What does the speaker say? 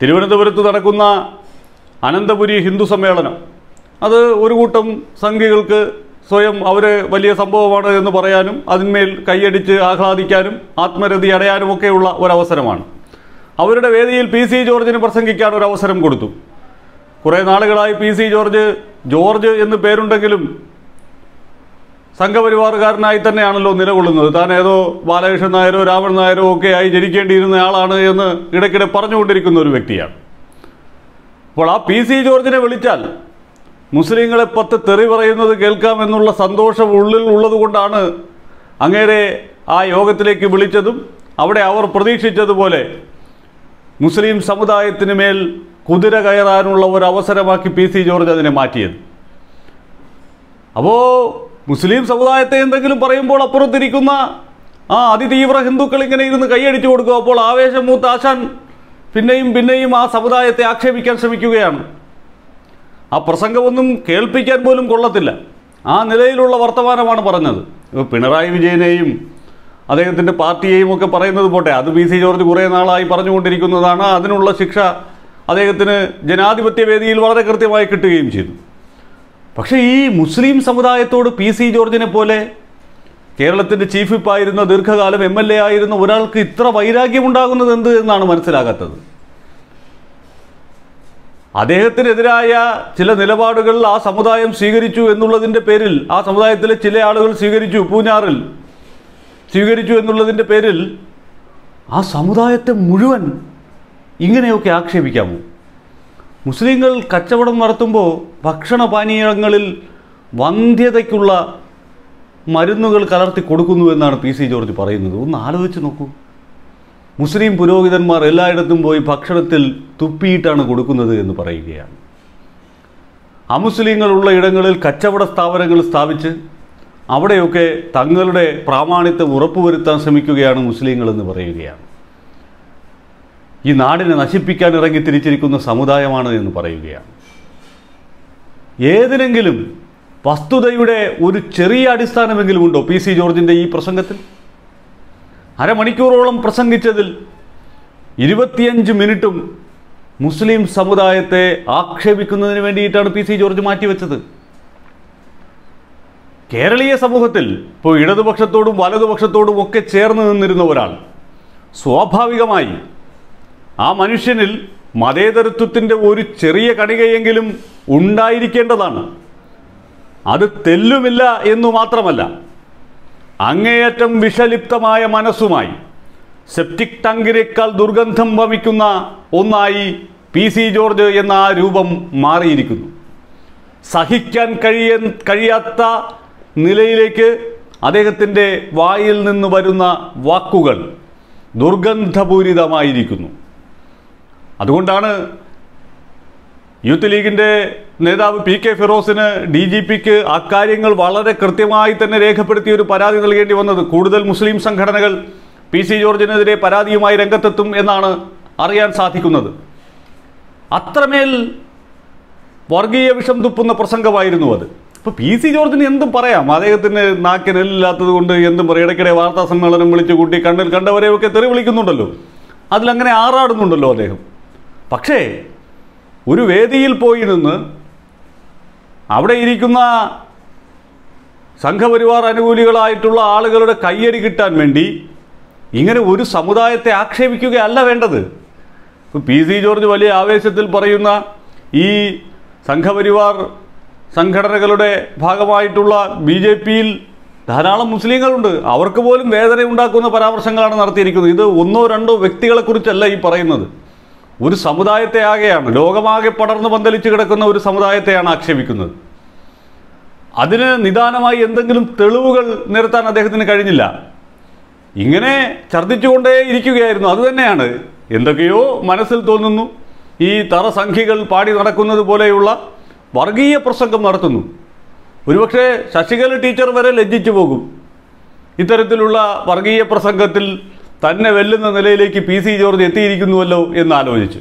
തിരുവനന്തപുരത്ത് നടക്കുന്ന അനന്തപുരി ഹിന്ദു സമ്മേളനം. അത് ഒരു കൂട്ടം സംഘികൾക്ക് സ്വയം അവരെ വലിയ സംഭവമാണ് എന്ന് പറയാനും അതിന്മേൽ കൈയടിച്ച് ആഹ്ലാദിക്കാനും ആത്മരതി അടയാനും ഒക്കെയുള്ള ഒരവസരമാണ്. അവരുടെ വേദിയിൽ പി സി ജോർജിന് പ്രസംഗിക്കാൻ ഒരു അവസരം കൊടുത്തു. കുറേ നാളുകളായി പി സി ജോർജ് ജോർജ് എന്ന് പേരുണ്ടെങ്കിലും സംഘപരിവാറുകാരനായി തന്നെയാണല്ലോ നിലകൊള്ളുന്നത്. താൻ ഏതോ ബാലകൃഷ്ണൻ നായരോ രാമൻ നായരോ ഒക്കെ ആയി ജനിക്കേണ്ടിയിരുന്ന ആളാണ് എന്ന് ഇടയ്ക്കിടെ പറഞ്ഞുകൊണ്ടിരിക്കുന്ന ഒരു വ്യക്തിയാണ്. അപ്പോൾ ആ പി സി ജോർജിനെ വിളിച്ചാൽ മുസ്ലിങ്ങളെ പത്ത് തെറി പറയുന്നത് കേൾക്കാമെന്നുള്ള സന്തോഷം ഉള്ളിൽ ഉള്ളതുകൊണ്ടാണ് അങ്ങേരെ ആ യോഗത്തിലേക്ക് വിളിച്ചതും അവിടെ അവർ പ്രതീക്ഷിച്ചതുപോലെ മുസ്ലിം സമുദായത്തിന് മേൽ കുതിര കയറാനുള്ള ഒരു അവസരമാക്കി പി സി ജോർജ് അതിനെ മാറ്റിയത്. അപ്പോൾ മുസ്ലിം സമുദായത്തെ എന്തെങ്കിലും പറയുമ്പോൾ അപ്പുറത്തിരിക്കുന്ന ആ അതിതീവ്ര ഹിന്ദുക്കൾ ഇങ്ങനെ ഇരുന്ന് കൈയടിച്ചു കൊടുക്കുക. അപ്പോൾ ആവേശം മൂത്ത് ആശാൻ പിന്നെയും പിന്നെയും ആ സമുദായത്തെ ആക്ഷേപിക്കാൻ ശ്രമിക്കുകയാണ്. ആ പ്രസംഗമൊന്നും കേൾപ്പിക്കാൻ പോലും കൊള്ളത്തില്ല. ആ നിലയിലുള്ള വർത്തമാനമാണ് പറഞ്ഞത്. ഇപ്പോൾ പിണറായി വിജയനെയും അദ്ദേഹത്തിന്റെ പാർട്ടിയെയും ഒക്കെ പറയുന്നത് പോട്ടെ അത് ബി സി ജോർജ് കുറേ നാളായി പറഞ്ഞുകൊണ്ടിരിക്കുന്നതാണ്. അതിനുള്ള ശിക്ഷ അദ്ദേഹത്തിന് ജനാധിപത്യ വേദിയിൽ വളരെ കൃത്യമായി കിട്ടുകയും ചെയ്തു. പക്ഷേ ഈ മുസ്ലിം സമുദായത്തോട് പി സി ജോർജിനെ പോലെ കേരളത്തിന്റെ ചീഫ് വിപ്പായിരുന്ന ദീർഘകാലം എം എൽ എ ആയിരുന്ന ഒരാൾക്ക് ഇത്ര വൈരാഗ്യമുണ്ടാകുന്നത് എന്ത് എന്നാണ് മനസ്സിലാകാത്തത്? അദ്ദേഹത്തിനെതിരായ ചില നിലപാടുകൾ ആ സമുദായം സ്വീകരിച്ചു എന്നുള്ളതിന്റെ പേരിൽ ആ സമുദായത്തിലെ ചില ആളുകൾ സ്വീകരിച്ചു പൂഞ്ഞാറിൽ സ്വീകരിച്ചു എന്നുള്ളതിന്റെ പേരിൽ ആ സമുദായത്തെ മുഴുവൻ ഇങ്ങനെയൊക്കെ ആക്ഷേപിക്കാമോ? മുസ്ലിങ്ങൾ കച്ചവടം നടത്തുമ്പോൾ ഭക്ഷണപാനീയങ്ങളിൽ വന്ധ്യതയ്ക്കുള്ള മരുന്നുകൾ കലർത്തി കൊടുക്കുന്നു എന്നാണ് പി സി ജോർജ് പറയുന്നത്. ഒന്ന് ആലോചിച്ച് നോക്കൂ. മുസ്ലിം പുരോഹിതന്മാർ എല്ലായിടത്തും പോയി ഭക്ഷണത്തിൽ തുപ്പിയിട്ടാണ് കൊടുക്കുന്നത് എന്ന് പറയുകയാണ്. അമുസ്ലിങ്ങളുള്ള ഇടങ്ങളിൽ കച്ചവട സ്ഥാപനങ്ങൾ സ്ഥാപിച്ച് അവിടെയൊക്കെ തങ്ങളുടെ പ്രാമാണിത്വം ഉറപ്പുവരുത്താൻ ശ്രമിക്കുകയാണ് മുസ്ലിങ്ങളെന്ന് പറയുകയാണ്. ഈ നാടിനെ നശിപ്പിക്കാൻ ഇറങ്ങി തിരിച്ചിരിക്കുന്ന സമുദായമാണ് എന്ന് പറയുകയാണ്. ഏതിനെങ്കിലും വസ്തുതയുടെ ഒരു ചെറിയ അടിസ്ഥാനമെങ്കിലും ഉണ്ടോ പി സി ജോർജിന്റെ ഈ പ്രസംഗത്തിൽ? അരമണിക്കൂറോളം പ്രസംഗിച്ചതിൽ ഇരുപത്തിയഞ്ച് മിനിറ്റും മുസ്ലിം സമുദായത്തെ ആക്ഷേപിക്കുന്നതിന് വേണ്ടിയിട്ടാണ് പി സി ജോർജ് മാറ്റിവെച്ചത്. കേരളീയ സമൂഹത്തിൽ ഇപ്പോൾ ഇടതുപക്ഷത്തോടും വലതുപക്ഷത്തോടും ഒക്കെ ചേർന്ന് നിന്നിരുന്ന ഒരാൾ സ്വാഭാവികമായി ആ മനുഷ്യനിൽ മതേതരത്വത്തിന്റെ ഒരു ചെറിയ കണികയെങ്കിലും ഉണ്ടായിരിക്കേണ്ടതാണ്. അത് തെല്ലുമില്ല എന്നു മാത്രമല്ല അങ്ങേയറ്റം വിഷലിപ്തമായ മനസ്സുമായി സെപ്റ്റിക് ടങ്കിനേക്കാൾ ദുർഗന്ധം വമിക്കുന്ന ഒന്നായി പി സി ജോർജ് എന്ന ആ രൂപം മാറിയിരിക്കുന്നു. സഹിക്കാൻ കഴിയ കഴിയാത്ത നിലയിലേക്ക് അദ്ദേഹത്തിന്റെ വായിൽ നിന്ന് വരുന്ന വാക്കുകൾ ദുർഗന്ധപൂരിതമായിരിക്കുന്നു. അതുകൊണ്ടാണ് യൂത്ത് ലീഗിന്റെ നേതാവ് പി കെ ഫിറോസിന് ഡി ജി പിക്ക് അക്കാര്യങ്ങൾ വളരെ കൃത്യമായി തന്നെ രേഖപ്പെടുത്തിയ ഒരു പരാതി നൽകേണ്ടി വന്നത്. കൂടുതൽ മുസ്ലിം സംഘടനകൾ പി സി ജോർജിനെതിരെ പരാതിയുമായി രംഗത്തെത്തും എന്നാണ് അറിയാൻ സാധിക്കുന്നത്. അത്രമേൽ വർഗീയ വിഷം തുപ്പുന്ന പ്രസംഗമായിരുന്നു അത്. ഇപ്പോൾ പി സി ജോർജിന് എന്തും പറയാം. അദ്ദേഹത്തിന് നാക്കിനെല്ലാത്തത് കൊണ്ട് എന്തും പറയും. ഇടയ്ക്കിടെ വാർത്താ സമ്മേളനം വിളിച്ചു കൂട്ടി കണ്ണിൽ കണ്ടവരെയൊക്കെ തെറി വിളിക്കുന്നുണ്ടല്ലോ അതിലങ്ങനെ ആറാടുന്നുണ്ടല്ലോ അദ്ദേഹം. പക്ഷേ ഒരു വേദിയിൽ പോയി നിന്ന് അവിടെ ഇരിക്കുന്ന സംഘപരിവാർ അനുകൂലികളായിട്ടുള്ള ആളുകളുടെ കയ്യടി കിട്ടാൻ വേണ്ടി ഇങ്ങനെ ഒരു സമുദായത്തെ ആക്ഷേപിക്കുകയല്ല വേണ്ടത്. ഇപ്പോൾ പി സി ജോർജ് വലിയ ആവേശത്തിൽ പറയുന്ന ഈ സംഘപരിവാർ സംഘടനകളുടെ ഭാഗമായിട്ടുള്ള ബി ജെ പിയിൽ ധാരാളം മുസ്ലിങ്ങളുണ്ട്. അവർക്ക് പോലും വേദന ഉണ്ടാക്കുന്ന പരാമർശങ്ങളാണ് നടത്തിയിരിക്കുന്നത്. ഇത് ഒന്നോ രണ്ടോ വ്യക്തികളെക്കുറിച്ചല്ല ഈ പറയുന്നത്. ഒരു സമുദായത്തെ ആകെയാണ് ലോകമാകെ പടർന്ന് പന്തലിച്ച് കിടക്കുന്ന ഒരു സമുദായത്തെയാണ് ആക്ഷേപിക്കുന്നത്. അതിന് നിദാനമായി എന്തെങ്കിലും തെളിവുകൾ നിരത്താൻ അദ്ദേഹത്തിന് കഴിഞ്ഞില്ല. ഇങ്ങനെ ഛർദ്ദിച്ചുകൊണ്ടേ ഇരിക്കുകയായിരുന്നു. അതുതന്നെയാണ് എന്തൊക്കെയോ മനസ്സിൽ തോന്നുന്നു. ഈ തറസംഖ്യകൾ പാടി നടക്കുന്നത് പോലെയുള്ള വർഗീയ പ്രസംഗം നടത്തുന്നു. ഒരുപക്ഷെ ശശികല ടീച്ചർ വരെ ലജ്ജിച്ചു പോകും. ഇത്തരത്തിലുള്ള വർഗീയ പ്രസംഗത്തിൽ തന്നെ വെല്ലുന്ന നിലയിലേക്ക് പി സി ജോർജ് എത്തിയിരിക്കുന്നുവല്ലോ എന്ന് ആലോചിച്ചു.